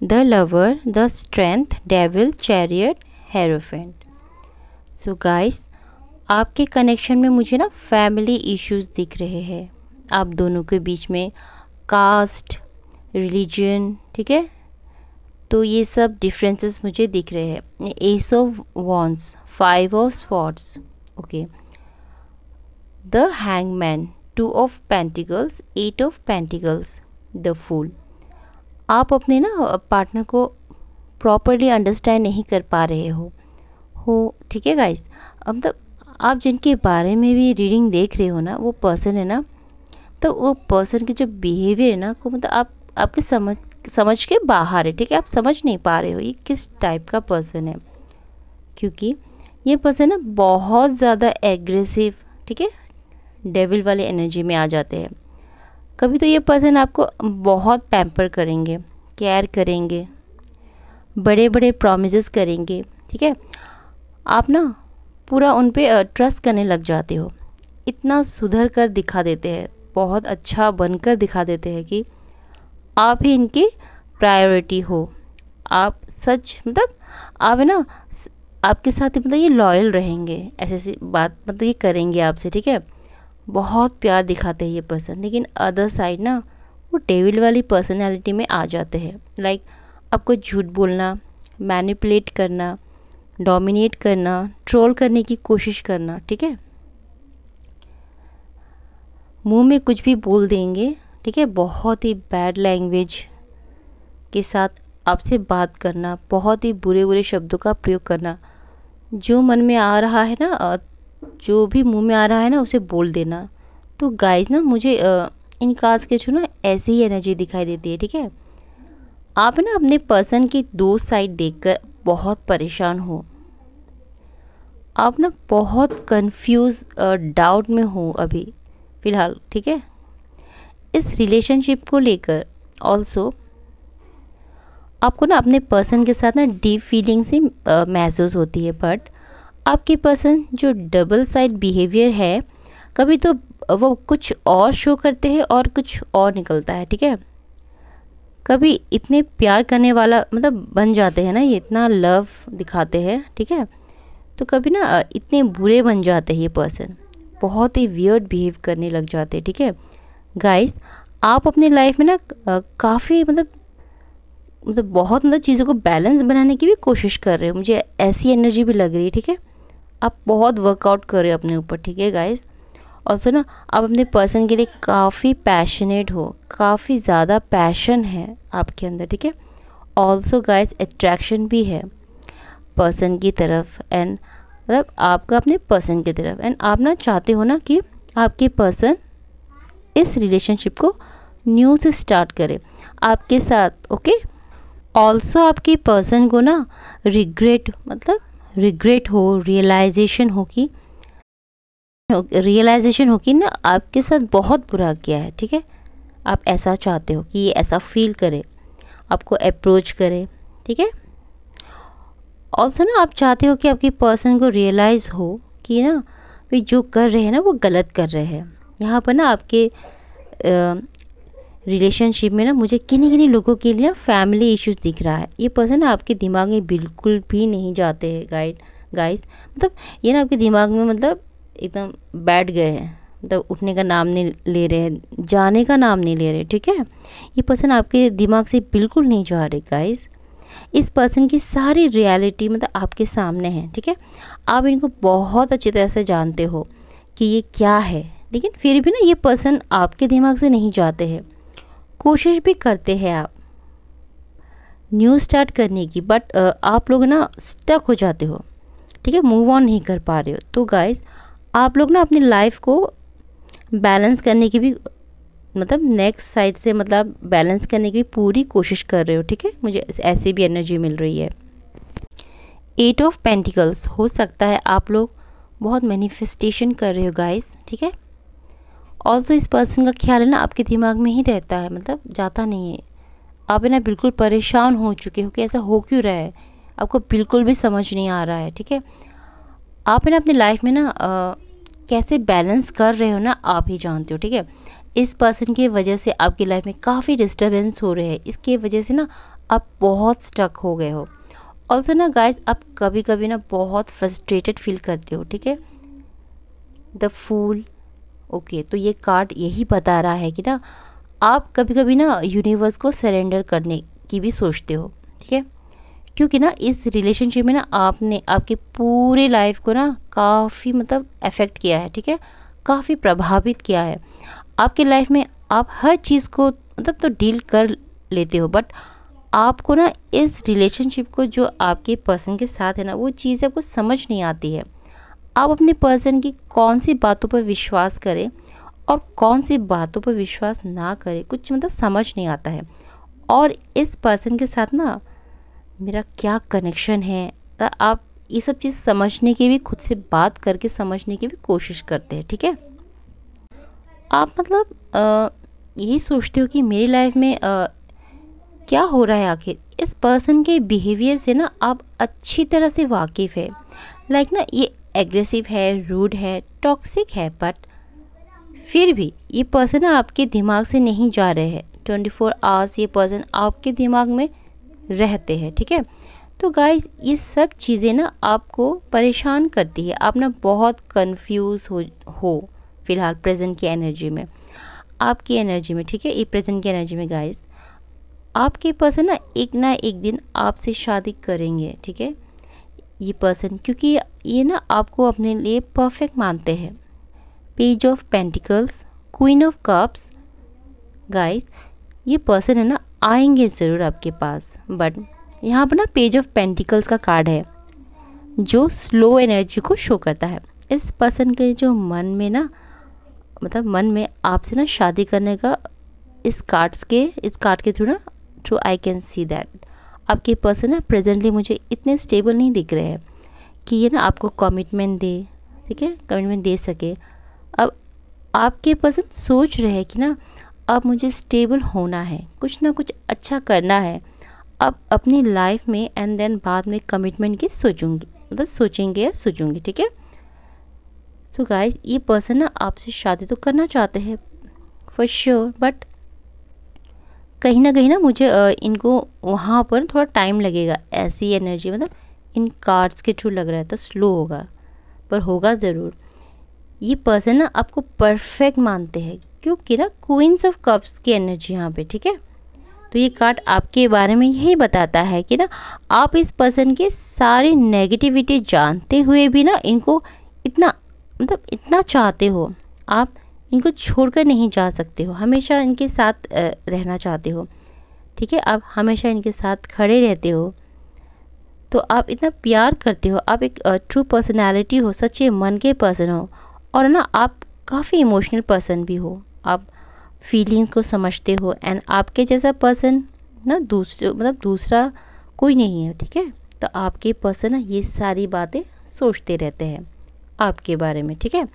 The lover, the strength, devil, chariot, hierophant. So guys आपके connection में मुझे ना फैमिली इश्यूज़ दिख रहे हैं। आप दोनों के बीच में कास्ट रिलीजन ठीक है? तो ये सब डिफरेंसेस मुझे दिख रहे हैं। Ace of wands five of swords okay the hangman two of pentacles eight of pentacles the fool आप अपने ना पार्टनर को प्रॉपरली अंडरस्टैंड नहीं कर पा रहे हो। हो, ठीक है गाइस मतलब आप जिनके बारे में भी रीडिंग देख रहे हो ना, वो पर्सन है ना तो वो पर्सन की जो बिहेवियर है ना, को मतलब आप, आपके समझ समझ के बाहर है, ठीक है? आप समझ नहीं पा रहे हो ये किस टाइप का पर्सन है। क्योंकि ये पर्सन ना बहुत ज़्यादा एग्रेसिव ठीक है? डेविल वाले एनर्जी में आ जाते हैं। कभी तो ये पर्सन आपको बहुत पैम्पर करेंगे केयर करेंगे बड़े बड़े प्रोमिस करेंगे, ठीक है? आप ना पूरा उन पर ट्रस्ट करने लग जाते हो। इतना सुधर कर दिखा देते हैं, बहुत अच्छा बनकर दिखा देते हैं कि आप ही इनकी प्रायोरिटी हो। आप सच मतलब आप है ना आपके साथ मतलब ये लॉयल रहेंगे ऐसे ऐसी बात मतलब ये करेंगे आपसे, ठीक है? बहुत प्यार दिखाते हैं ये पर्सन लेकिन अदर साइड ना, वो डेविल वाली पर्सनैलिटी में आ जाते हैं। लाइक आपको झूठ बोलना मैनिपुलेट करना डोमिनेट करना ट्रोल करने की कोशिश करना, ठीक है? मुँह में कुछ भी बोल देंगे, ठीक है? बहुत ही बैड लैंग्वेज के साथ आपसे बात करना, बहुत ही बुरे बुरे शब्दों का प्रयोग करना, जो मन में आ रहा है ना जो भी मुँह में आ रहा है ना, उसे बोल देना। तो गाइस ना, मुझे इन कार्ड्स के थ्रू ना ऐसी ही एनर्जी दिखाई देती है, ठीक है? आप ना अपने पर्सन की दो साइड देखकर बहुत परेशान हो। आप ना बहुत कंफ्यूज डाउट में हो अभी, फ़िलहाल, ठीक है? इस रिलेशनशिप को लेकर ऑल्सो आपको ना अपने पर्सन के साथ ना डीप फीलिंग से महसूस होती है बट आपके पर्सन जो डबल साइड बिहेवियर है, कभी तो वो कुछ और शो करते हैं और कुछ और निकलता है, ठीक है? कभी इतने प्यार करने वाला मतलब बन जाते हैं ना, ये इतना लव दिखाते हैं, ठीक है? तो कभी ना इतने बुरे बन जाते हैं ये पर्सन बहुत ही वियर्ड बिहेव करने लग जाते हैं, ठीक है? गाइस आप अपने लाइफ में ना काफ़ी मतलब मतलब बहुत मतलब चीज़ों को बैलेंस बनाने की भी कोशिश कर रहे हो। मुझे ऐसी एनर्जी भी लग रही है, ठीक है? आप बहुत वर्कआउट करें अपने ऊपर, ठीक है गाइज़ ऑल्सो ना, आप अपने पर्सन के लिए काफ़ी पैशनेट हो, काफ़ी ज़्यादा पैशन है आपके अंदर, ठीक है? ऑल्सो गाइज़ अट्रैक्शन भी है पर्सन की तरफ़ एंड मतलब आपका अपने पर्सन की तरफ़ एंड आप ना चाहते हो ना कि आपके पर्सन इस रिलेशनशिप को न्यू से स्टार्ट करे, आपके साथ ओके ऑल्सो आपके पर्सन को ना रिग्रेट मतलब रिग्रेट हो रियलाइजेशन हो कि रियलाइजेशन हो कि ना आपके साथ बहुत बुरा किया है, ठीक है? आप ऐसा चाहते हो कि ये ऐसा फील करे, आपको अप्रोच करे, ठीक है? ऑल्सो ना आप चाहते हो कि आपकी पर्सन को रियलाइज़ हो कि ना वे जो कर रहे हैं ना वो गलत कर रहे हैं। यहाँ पर ना आपके रिलेशनशिप में ना मुझे किन्हीं किन्हीं लोगों के लिए फैमिली इश्यूज़ दिख रहा है। ये पर्सन आपके दिमाग में बिल्कुल भी नहीं जाते हैं गाइड गाइस मतलब ये ना आपके दिमाग में मतलब एकदम बैठ गए हैं। मतलब उठने का नाम नहीं ले रहे हैं, जाने का नाम नहीं ले रहे ठीक है? ये पर्सन आपके दिमाग से बिल्कुल नहीं जा रहे गाइस इस पर्सन की सारी रियलिटी मतलब आपके सामने है, ठीक है? आप इनको बहुत अच्छी तरह से जानते हो कि ये क्या है। लेकिन फिर भी ना ये पर्सन आपके दिमाग से नहीं जाते हैं। कोशिश भी करते हैं आप। न्यू स्टार्ट करने की बट आप लोग ना स्टक हो जाते हो। ठीक है मूव ऑन नहीं कर पा रहे हो। तो गाइज़ आप लोग ना अपनी लाइफ को बैलेंस करने की भी मतलब नेक्स्ट साइड से मतलब बैलेंस करने की पूरी कोशिश कर रहे हो, ठीक है? मुझे ऐसी भी एनर्जी मिल रही है। एट ऑफ़ पेंटिकल्स हो सकता है आप लोग बहुत मैनिफेस्टेशन कर रहे हो गाइस ठीक है? ऑल्सो इस पर्सन का ख्याल है ना आपके दिमाग में ही रहता है मतलब जाता नहीं है। आप ना बिल्कुल परेशान हो चुके हो कि ऐसा हो क्यों रहा है? आपको बिल्कुल भी समझ नहीं आ रहा है ठीक है? आप ना अपनी लाइफ में ना आ, कैसे बैलेंस कर रहे हो ना आप ही जानते हो ठीक है? इस पर्सन की वजह से आपकी लाइफ में काफ़ी डिस्टर्बेंस हो रहे हैं। इसके वजह से ना आप बहुत स्टक हो गए हो। ऑल्सो ना गाइज़ आप कभी कभी ना बहुत फ्रस्ट्रेटेड फील करते हो ठीक है? द फूल ओके तो ये कार्ड यही बता रहा है कि ना, आप कभी कभी ना यूनिवर्स को सरेंडर करने की भी सोचते हो, ठीक है? क्योंकि ना इस रिलेशनशिप में ना आपने, आपके पूरे लाइफ को ना काफ़ी मतलब अफेक्ट किया है, ठीक है? काफ़ी प्रभावित किया है। आपके लाइफ में आप हर चीज़ को मतलब तो डील कर लेते हो बट आपको ना इस रिलेशनशिप को जो आपके पर्सन के साथ है ना, वो चीज़ आपको समझ नहीं आती है। आप अपने पर्सन की कौन सी बातों पर विश्वास करें और कौन सी बातों पर विश्वास ना करें कुछ मतलब समझ नहीं आता है। और इस पर्सन के साथ ना मेरा क्या कनेक्शन है? आप ये सब चीज़ समझने की भी खुद से बात करके समझने की भी कोशिश करते हैं ठीक है? आप मतलब यही सोचते हो कि मेरी लाइफ में आ, क्या हो रहा है आखिर? इस पर्सन के बिहेवियर से ना आप अच्छी तरह से वाकिफ़ है। लाइक like ना ये एग्रेसिव है रूड है टॉक्सिक है बट फिर भी ये पर्सन आपके दिमाग से नहीं जा रहे हैं। ट्वेंटी फोर आवर्स ये पर्सन आपके दिमाग में रहते हैं, ठीक है? तो गाइस ये सब चीज़ें ना आपको परेशान करती है। आप ना बहुत कंफ्यूज हो हो फ़िलहाल प्रेजेंट की एनर्जी में, आपकी एनर्जी में, ठीक है? ये प्रेजेंट की एनर्जी में गाइस आपके पर्सन ना एक ना एक दिन आपसे शादी करेंगे, ठीक है? ये पर्सन क्योंकि ये ना आपको अपने लिए परफेक्ट मानते हैं। Page of pentacles queen of cups guys ये पर्सन है ना, आएँगे ज़रूर आपके पास। बट यहाँ पर ना पेज ऑफ़ पेंटिकल्स का कार्ड है, जो स्लो एनर्जी को शो करता है। इस पर्सन के जो मन में ना मतलब मन में आपसे ना शादी करने का, इस कार्ड्स के, इस कार्ड के थ्रू ना through I can see that आपके पर्सन ना प्रेजेंटली मुझे इतने स्टेबल नहीं दिख रहे हैं कि ये ना आपको कमिटमेंट दे, ठीक है? कमिटमेंट दे सके। अब आपके पर्सन सोच रहे हैं कि ना अब मुझे स्टेबल होना है, कुछ ना कुछ अच्छा करना है। अब अपनी लाइफ में एंड देन बाद में कमिटमेंट की सोचूँगी मतलब सोचेंगे या सोचूँगी, ठीक है? सो गाइस ये पर्सन ना आपसे शादी तो करना चाहते हैं फॉर श्योर बट कहीं ना कहीं ना मुझे इनको वहाँ पर थोड़ा टाइम लगेगा, ऐसी एनर्जी मतलब इन कार्ड्स के थ्रू लग रहा है तो स्लो होगा, पर होगा ज़रूर। ये पर्सन ना आपको परफेक्ट मानते हैं, क्योंकि ना क्वींस ऑफ़ कप्स की एनर्जी यहाँ पे, ठीक है? तो ये कार्ड आपके बारे में यही बताता है कि ना आप इस पर्सन के सारी नेगेटिविटी जानते हुए भी ना इनको इतना मतलब इतना चाहते हो, आप इनको छोड़कर नहीं जा सकते हो। हमेशा इनके साथ रहना चाहते हो। ठीक है? आप हमेशा इनके साथ खड़े रहते हो। तो आप इतना प्यार करते हो। आप एक ट्रू पर्सनालिटी हो, सच्चे मन के पर्सन हो और ना, आप काफ़ी इमोशनल पर्सन भी हो। आप फीलिंग्स को समझते हो एंड आपके जैसा पर्सन ना दूसरे मतलब दूसरा कोई नहीं है, ठीक है? तो आपके पर्सन ये सारी बातें सोचते रहते हैं आपके बारे में, ठीक है?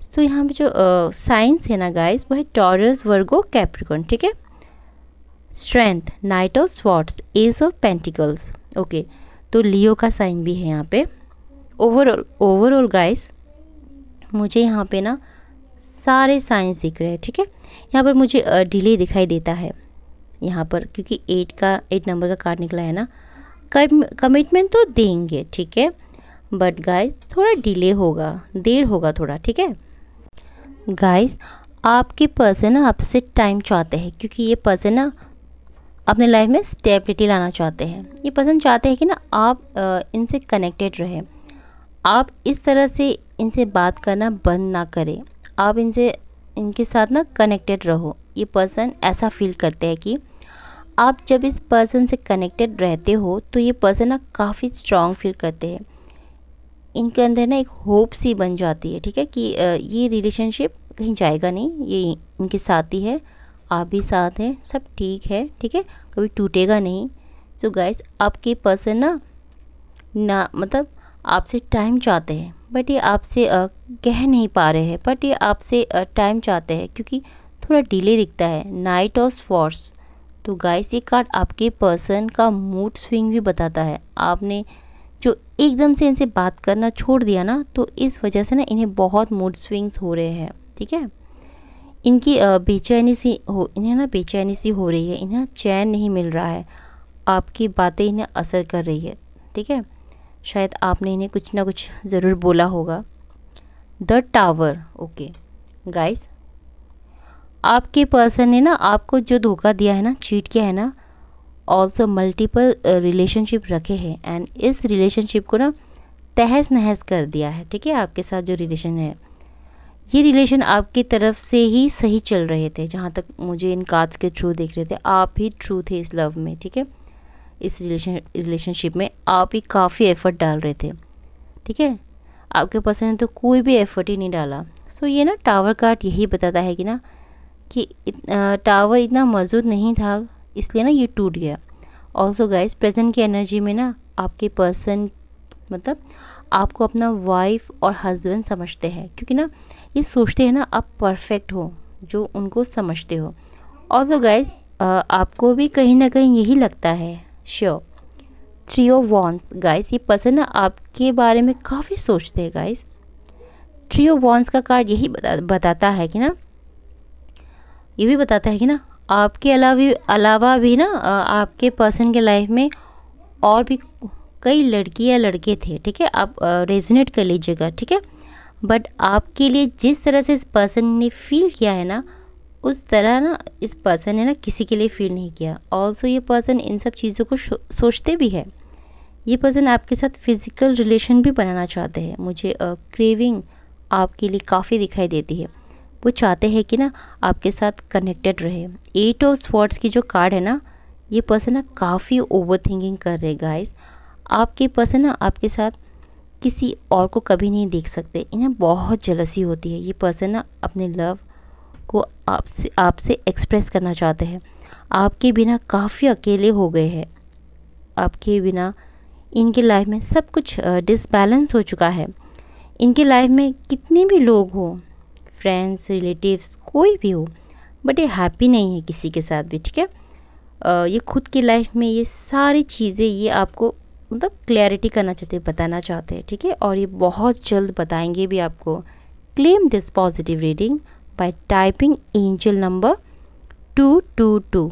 सो यहाँ पे जो साइंस है ना गाइस वो है टॉरस वर्गो कैप्रिकॉन ठीक है? Strength knight of swords ace of pentacles okay तो लियो का साइन भी है यहाँ पे. ओवरऑल ओवरऑल गाइस मुझे यहाँ पे ना सारे साइंस दिख रहे हैं, ठीक है? यहाँ पर मुझे डिले दिखाई देता है यहाँ पर, क्योंकि एट का एट नंबर का कार्ड निकला है ना. कमिटमेंट तो देंगे, ठीक है? बट गाइस थोड़ा डिले होगा, देर होगा थोड़ा, ठीक है? गाइस आपके पर्सन ना आपसे टाइम चाहते हैं, क्योंकि ये पर्सन ना अपने लाइफ में स्टेबिलिटी लाना चाहते हैं। ये पर्सन चाहते हैं कि ना आप इनसे कनेक्टेड रहें। आप इस तरह से इनसे बात करना बंद ना करें। आप इनसे, इनके साथ ना कनेक्टेड रहो। ये पर्सन ऐसा फील करते हैं कि आप जब इस पर्सन से कनेक्टेड रहते हो तो ये पर्सन ना काफ़ी स्ट्रॉन्ग फील करते हैं। इनके अंदर ना एक होप सी बन जाती है, ठीक है, कि ये रिलेशनशिप कहीं जाएगा नहीं, ये इनके साथ ही है, आप भी साथ हैं, सब ठीक है ठीक है, कभी टूटेगा नहीं। सो so गाइस आपके पर्सन ना ना मतलब आपसे टाइम चाहते हैं बट ये आपसे कह नहीं पा रहे हैं बट ये आपसे टाइम चाहते हैं, क्योंकि थोड़ा डिले दिखता है नाइट ऑफ़ फॉर्स तो गाइस ये कार्ड आपके पर्सन का मूड स्विंग भी बताता है। आपने जो एकदम से इनसे बात करना छोड़ दिया ना तो इस वजह से ना इन्हें बहुत मूड स्विंग्स हो रहे हैं, ठीक है? इनकी बेचैनी सी हो, इन्हें ना बेचैनी सी हो रही है, इन्हें चैन नहीं मिल रहा है, आपकी बातें इन्हें असर कर रही है, ठीक है? शायद आपने इन्हें कुछ ना कुछ ज़रूर बोला होगा। The tower, okay. गाइस, आपके पर्सन ने ना आपको जो धोखा दिया है ना, चीट किया है ना ऑल्सो मल्टीपल रिलेशनशिप रखे हैं एंड इस रिलेशनशिप को ना तहस नहस कर दिया है, ठीक है? आपके साथ जो रिलेशन है, ये रिलेशन आपकी तरफ़ से ही सही चल रहे थे, जहाँ तक मुझे इन कार्ड्स के थ्रू देख रहे थे, आप ही ट्रू थे इस लव में, ठीक है? इस रिलेशन रिलेशनशिप में आप ही काफ़ी एफर्ट डाल रहे थे, ठीक है? आपके पर्सन ने तो कोई भी एफर्ट ही नहीं डाला। सो ये ना टावर कार्ड यही बताता है कि ना, कि टावर इतना मज़बूत नहीं था इसलिए ना ये टूट गया। ऑल्सो गाइज़ प्रेजेंट की एनर्जी में ना आपके पर्सन मतलब आपको अपना वाइफ और हस्बैंड समझते हैं। क्योंकि ना ये सोचते हैं ना आप परफेक्ट हो, जो उनको समझते हो। ऑल्सो गाइज़ आपको भी कहीं ना कहीं यही लगता है। Sure three of wands guys ये पर्सन ना आपके बारे में काफ़ी सोचते हैं गाइस थ्री ऑफ़ वॉन्स का कार्ड यही बता, बताता है कि ना, ये भी बताता है कि ना आपके अलावा अलावा भी ना आपके पर्सन के लाइफ में और भी कई लड़की या लड़के थे, ठीक है? आप रेजनेट कर लीजिएगा, ठीक है? बट आपके लिए जिस तरह से इस पर्सन ने फील किया है ना, उस तरह ना इस पर्सन ने ना किसी के लिए फील नहीं किया। ऑल्सो ये पर्सन इन सब चीज़ों को सोचते भी है। ये पर्सन आपके साथ फ़िज़िकल रिलेशन भी बनाना चाहते हैं। मुझे क्रेविंग आपके लिए काफ़ी दिखाई देती है। वो चाहते हैं कि ना आपके साथ कनेक्टेड रहे। एट ऑफ़ स्वॉर्ड्स की जो कार्ड है ना, ये पर्सन ना काफ़ी ओवर थिंकिंग कर रहे गाइस आपके पर्सन ना आपके साथ किसी और को कभी नहीं देख सकते। इन्हें बहुत जलसी होती है। ये पर्सन ना अपने लव को आपसे आपसे एक्सप्रेस करना चाहते हैं। आपके बिना काफ़ी अकेले हो गए हैं। आपके बिना इनके लाइफ में सब कुछ डिसबैलेंस हो चुका है। इनके लाइफ में कितने भी लोग हो फ्रेंड्स रिलेटिव्स कोई भी हो बट ये हैप्पी नहीं है किसी के साथ भी, ठीक है? ये खुद की लाइफ में ये सारी चीज़ें, ये आपको मतलब क्लैरिटी करना चाहते हैं, बताना चाहते हैं, ठीक है? और ये बहुत जल्द बताएँगे भी आपको। Claim this positive reading by typing angel number two two 222